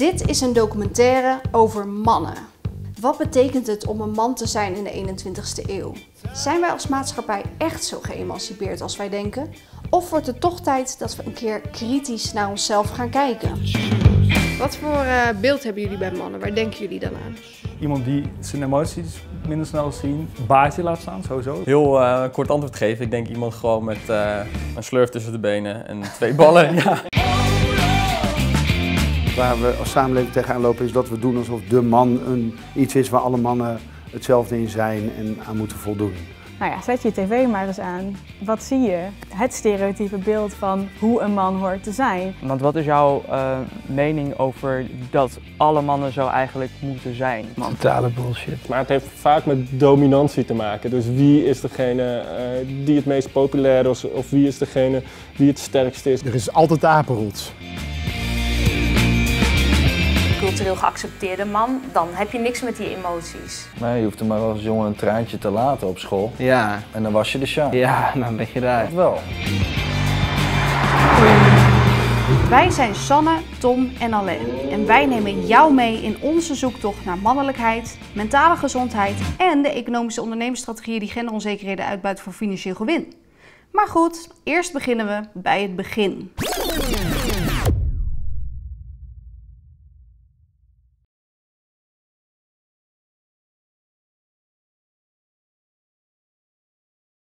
Dit is een documentaire over mannen. Wat betekent het om een man te zijn in de 21ste eeuw? Zijn wij als maatschappij echt zo geëmancipeerd als wij denken? Of wordt het toch tijd dat we een keer kritisch naar onszelf gaan kijken? Wat voor uh, beeld hebben jullie bij mannen? Waar denken jullie dan aan? Iemand die zijn emoties minder snel zien, baardje laat staan, sowieso. Heel uh, kort antwoord geven. Ik denk iemand gewoon met uh, een slurf tussen de benen en twee ballen. ja. Waar we als samenleving tegenaan lopen is dat we doen alsof de man een, iets is waar alle mannen hetzelfde in zijn en aan moeten voldoen. Nou ja, zet je tv maar eens aan. Wat zie je? Het stereotype beeld van hoe een man hoort te zijn. Want wat is jouw uh, mening over dat alle mannen zo eigenlijk moeten zijn? Totale bullshit. Maar het heeft vaak met dominantie te maken. Dus wie is degene uh, die het meest populair is of wie is degene die het sterkst is? Er is altijd apenrots cultureel geaccepteerde man, dan heb je niks met die emoties. Nee, je hoeft er maar als jongen een traantje te laten op school. Ja. En dan was je de Sjaak. Ja, dan ben je daar. Dat wel. Wij zijn Sanne, Tom en Alain. En wij nemen jou mee in onze zoektocht naar mannelijkheid, mentale gezondheid en de economische ondernemersstrategieën die genderonzekerheden uitbuiten voor financieel gewin. Maar goed, eerst beginnen we bij het begin.